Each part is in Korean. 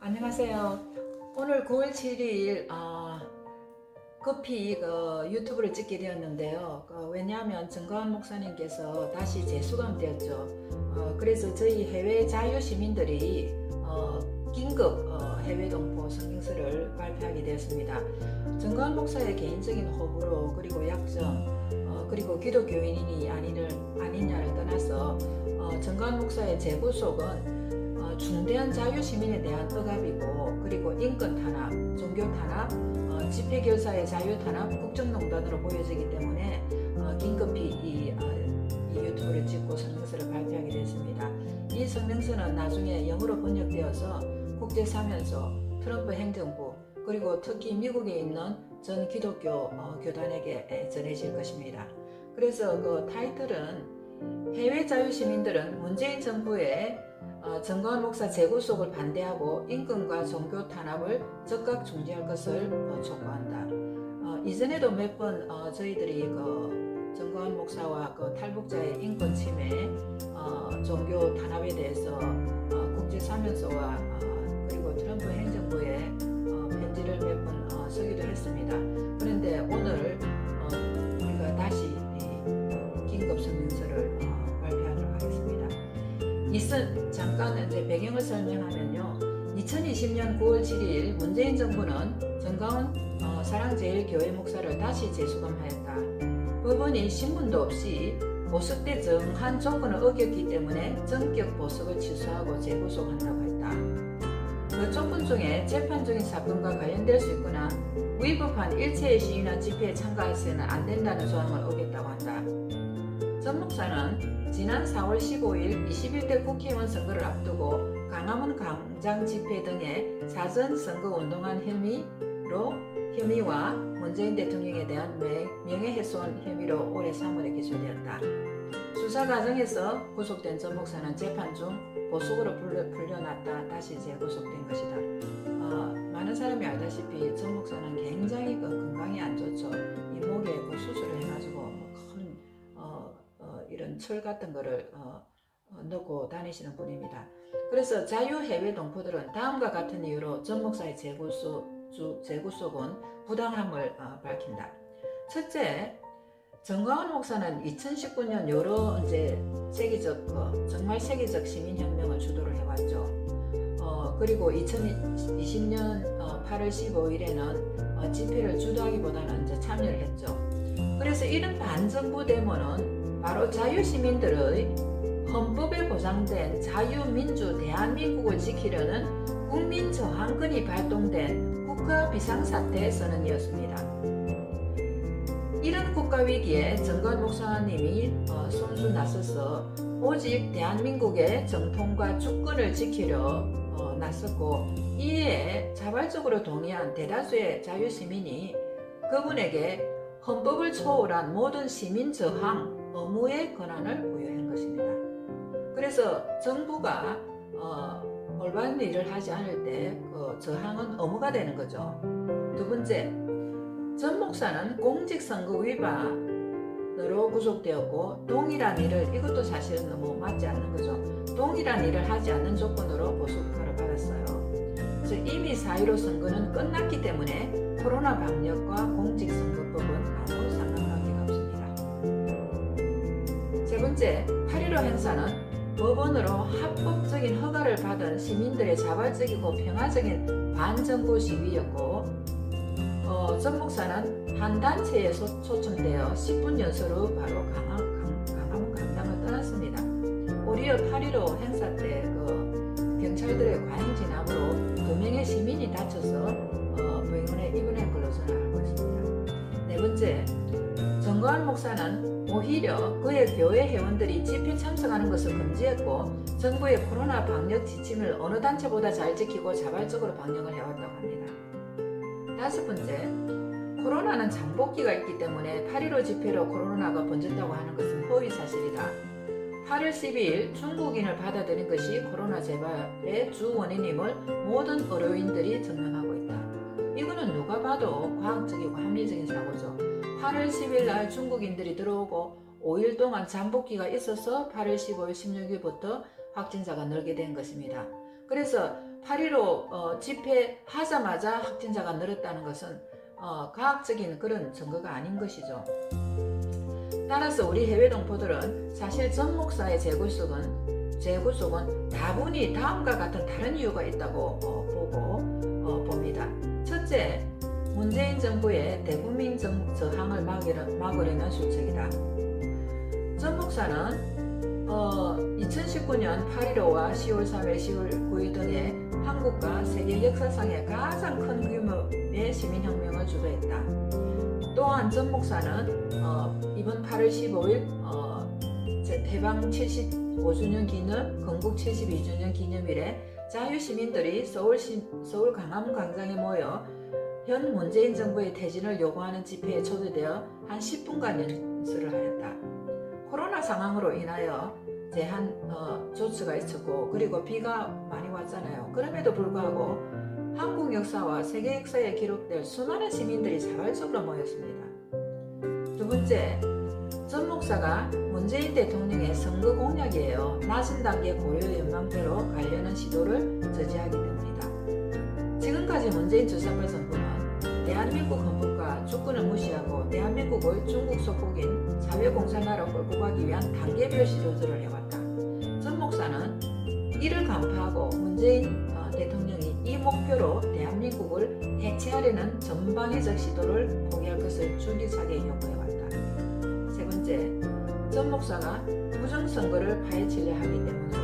안녕하세요. 오늘 9월 7일 어, 커피 그 유튜브를 찍게 되었는데요. 그 왜냐하면 정가원 목사님께서 다시 재수감되었죠. 어, 그래서 저희 해외 자유 시민들이 어, 긴급 어, 해외 동포 성경서를 발표하게 되었습니다. 정가원 목사의 개인적인 호불호 그리고 약점 어, 그리고 기독교인이 아니를 아니냐를 떠나서 어, 정가원 목사의 재구속은 어, 중대한 자유시민에 대한 억압이고 그리고 인권 탄압, 종교 탄압, 어, 집회결사의 자유 탄압, 국정농단으로 보여지기 때문에 어, 긴급히 이, 이 유튜브를 찍고 성명서를 발표하게 됐습니다. 이 성명서는 나중에 영어로 번역되어서 국제사면소, 트럼프 행정부 그리고 특히 미국에 있는 전 기독교 교단에게 전해질 것입니다. 그래서 그 타이틀은 해외 자유시민들은 문재인 정부의 어, 정관 목사 재구속을 반대하고 인권과 종교 탄압을 적극 중지할 것을 어, 촉구한다. 어, 이전에도 몇번 어, 저희들이 그 정관 목사와 그 탈북자의 인권 침해, 어, 종교 탄압에 대해서 어, 국제사면소와 그리고 트럼프 행정부에 편지를 몇 번 쓰기도 했습니다. 그런데 오늘 이슨 잠깐 이제 배경을 설명하면요. 2020년 9월 7일 문재인 정부는 정가운 어, 사랑제일교회 목사를 다시 재수감하였다. 법원이 신문도 없이 보석 때 정한 조건을 어겼기 때문에 전격 보석을 취소하고 재구속한다고 했다. 그 조건 중에 재판 중인 사건과 관련될 수 있거나 위법한 일체의 시위나 집회에 참가해서는 안 된다는 조항을 어겼다고 한다. 전 목사는 지난 4월 15일 21대 국회의원 선거를 앞두고 강화문 광장 집회 등의 사전 선거 운동한 혐의로 혐의와 문재인 대통령에 대한 명예훼손 혐의로 올해 3월에 기소되었다. 수사 과정에서 구속된 전 목사는 재판 중 보석으로 풀려, 놨다 다시 재구속된 것이다. 어, 많은 사람이 알다시피 전 목사는 굉장히 그 건강이 안 좋죠. 이목에 그 수술을 해가지고 철 같은 거를 어, 어, 넣고 다니시는 분입니다. 그래서 자유해외 동포들은 다음과 같은 이유로 전 목사의 재구속, 주, 재구속은 부당함을 어, 밝힌다. 첫째, 정광훈 목사는 2019년 여러 이제 세계적 어, 정말 세계적 시민혁명을 주도를 해왔죠. 어, 그리고 2020년 어, 8월 15일에는 어, 집회를 주도하기보다는 이제 참여를 했죠. 그래서 이런 반정부 데모는 바로 자유시민들의 헌법에 보장된 자유민주 대한민국을 지키려는 국민 저항권이 발동된 국가 비상사태 선언이었습니다. 이런 국가위기에 정건 목사님이 어, 손수 나서서 오직 대한민국의 정통과 주권을 지키려 어, 나섰고 이에 자발적으로 동의한 대다수의 자유시민이 그분에게 헌법을 초월한 모든 시민 저항, 의무의 권한을 부여한 것입니다. 그래서 정부가 어, 올바른 일을 하지 않을 때 그 저항은 의무가 되는 거죠. 두 번째, 전 목사는 공직선거 위반으로 구속되었고 동일한 일을 이것도 사실은 너무 맞지 않는 거죠. 동일한 일을 하지 않는 조건으로 보석허를 받았어요. 그래서 이미 4.15 선거는 끝났기 때문에 코로나 방역과 공직선거법은 아무 번째, 8.15 행사는 법원으로 합법적인 허가를 받은 시민들의 자발적이고 평화적인 반정부 시위였고 어, 전 목사는 한 단체에 소, 초청되어 10분 연설로 바로 강화, 강, 강당을 떠났습니다. 오히려 8.15 행사 때 그 경찰들의 과잉 진압으로 두 명의 시민이 다쳐서 어, 병원에 입원한 걸로 저는 알고 있습니다. 네 번째, 정거한 목사는 오히려 그의 교회 회원들이 집회 참석하는 것을 금지했고 정부의 코로나 방역 지침을 어느 단체보다 잘 지키고 자발적으로 방역을 해왔다고 합니다. 다섯 번째, 코로나는 잠복기가 있기 때문에 8.15 집회로 코로나가 번졌다고 하는 것은 허위 사실이다. 8월 12일 중국인을 받아들인 것이 코로나 재발의 주 원인임을 모든 의료인들이 증명하고 있다. 이거는 누가 봐도 과학적이고 합리적인 사고죠. 8월 10일 날 중국인들이 들어오고 5일 동안 잠복기가 있어서 8월 15일, 16일부터 확진자가 늘게 된 것입니다. 그래서 8.15 어, 집회하자마자 확진자가 늘었다는 것은 어, 과학적인 그런 증거가 아닌 것이죠. 따라서 우리 해외 동포들은 사실 전 목사의 재구속은 재구속은 다분히 다음과 같은 다른 이유가 있다고 어, 보고 어, 봅니다. 첫째, 문재인 정부의 대국민 저항을 막으려는 수책이다. 전 목사는 어, 2019년 8.15와 10월 3일, 10월 9일 등에 한국과 세계 역사상의 가장 큰 규모의 시민혁명을 주도했다. 또한 전 목사는 어, 이번 8월 15일 어, 해방 75주년 기념, 건국 72주년 기념일에 자유시민들이 서울, 서울 강남 광장에 모여 현 문재인 정부의 퇴진을 요구하는 집회에 초대되어 한 10분간 연설을 하였다. 코로나 상황으로 인하여 제한 어, 조치가 있었고 그리고 비가 많이 왔잖아요. 그럼에도 불구하고 한국 역사와 세계 역사에 기록될 수많은 시민들이 자발적으로 모였습니다. 두 번째, 전 목사가 문재인 대통령의 선거 공약이에요. 낮은 단계 고려 연방제로 가려는 시도를 저지하게 됩니다. 지금까지 문재인 주사파 정부는 대한민국 헌법과 주권을 무시하고 대한민국을 중국 속국인 사회공산화로 가기 위한 단계별 시도들을 해왔다. 전 목사는 이를 간파하고 문재인 어, 대통령이 이 목표로 대한민국을 해체하려는 전방위적 시도를 포기할 것을 줄기차게 요구해왔다. 세 번째, 전 목사가 부정선거를 파헤치려 하기 때문입니다.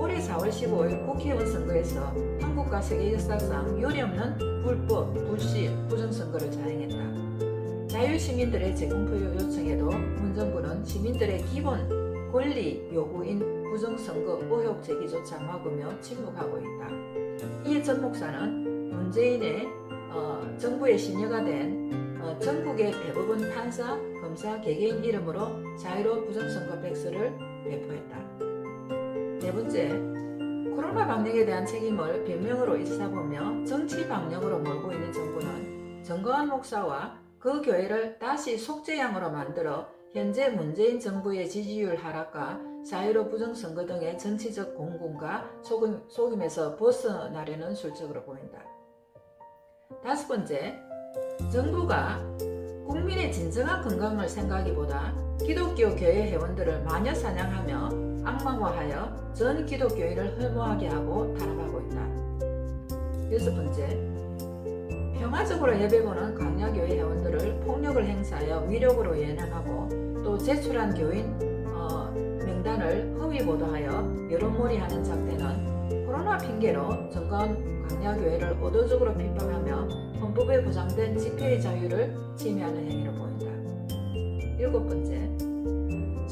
올해 4월 15일 국회의원 선거에서 한국과 세계 역사상 요리없는 불법, 불실, 부정선거를 자행했다. 자유시민들의 재공표 요청에도 문정부는 시민들의 기본 권리 요구인 부정선거 의혹 제기조차 막으며 침묵하고 있다. 이에 전 목사는 문재인의 어, 정부의 신여가 된 어, 전국의 대법원 판사, 검사, 개개인 이름으로 자유로 부정선거 백서를 배포했다. 네 번째, 코로나 방역에 대한 책임을 변명으로 일사보며 정치 방역으로 몰고 있는 정부는 정거한 목사와 그 교회를 다시 속죄양으로 만들어 현재 문재인 정부의 지지율 하락과 자유로 부정선거 등의 정치적 공군과 속임, 속임에서 벗어나려는 술적으로 보인다. 다섯 번째, 정부가 국민의 진정한 건강을 생각하기보다 기독교 교회 회원들을 마녀 사냥하며 악마화하여 전 기독교인을 흠모하게 하고 탄압하고 있다. 여섯 번째, 평화적으로 예배보는 강야교회 회원들을 폭력을 행사하여 위력으로 연행하고 또 제출한 교인 어, 명단을 허위 보도하여 여론몰이하는 작태는 코로나 핑계로 정권 강야교회를 의도적으로 핍박하며 헌법에 보장된 집회의 자유를 침해하는 행위로 보인다. 일곱 번째,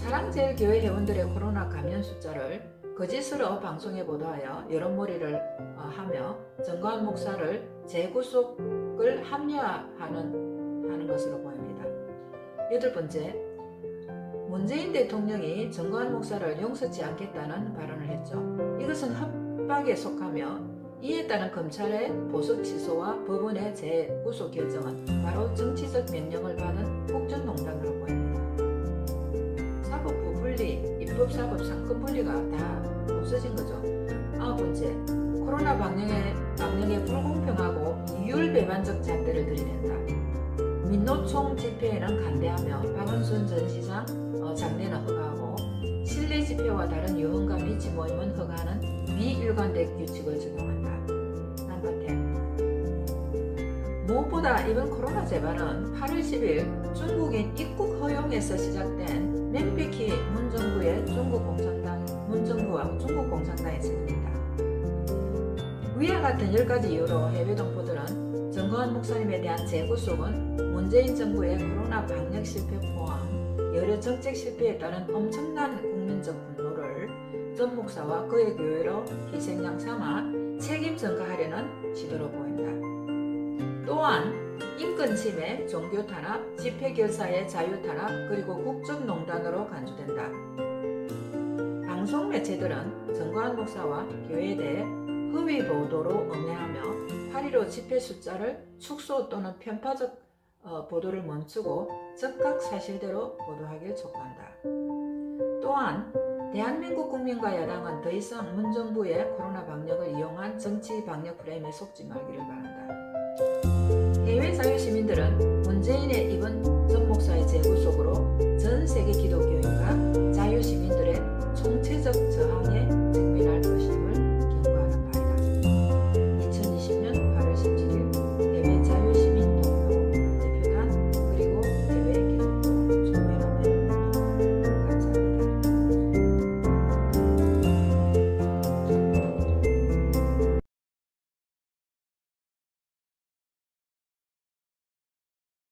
사랑제일교회 회원들의 코로나 감염 숫자를 거짓으로 방송에 보도하여 여론몰이를 어, 하며 정관 목사를 재구속을 합리화하는 하는 것으로 보입니다. 여덟 번째, 문재인 대통령이 정관 목사를 용서치 않겠다는 발언을 했죠. 이것은 협박에 속하며 이에 따른 검찰의 보석 취소와 법원의 재구속 결정은 바로 정치적 명령을 받 분리, 입법, 사법, 상권 분리가 다 없어진 거죠. 아홉 번째, 코로나 방역에, 방역에 불공평하고 이율 배반적 잣대를 들이댄다. 민노총 집회에는 간대하며 박원순 전 시장 어, 장례는 허가하고 실내 집회와 다른 유흥과 비치 모임은 허가하는 비일관된 규칙을 적용한다. 무엇보다 이번 코로나 재발은 8월 10일 중국인 입국 허용에서 시작된 명백히 문정부의 중국 공산당, 문정부와 중국 공산당의 책임이다. 위와 같은 10가지 이유로 해외 동포들은 정거한 목사님에 대한 재구속은 문재인 정부의 코로나 방역 실패 포함 여러 정책 실패에 따른 엄청난 국민적 분노를 전 목사와 그의 교회로 희생양 삼아 책임 전가하려는 시도로 보인다. 또한 인권 침해, 종교 탄압, 집회 결사의 자유 탄압, 그리고 국정농단으로 간주된다. 방송 매체들은 정관 목사와 교회에 대해 허위 보도로 음해하며 8.15 집회 숫자를 축소 또는 편파적 어, 보도를 멈추고 즉각 사실대로 보도하길 촉구한다. 또한 대한민국 국민과 야당은 더 이상 문정부의 코로나 방역을 이용한 정치 방역 프레임에 속지 말기를 바란다. 해외 사회 시민들은 문재인의 이번 전목사의 재구속으로 전 세계 기독교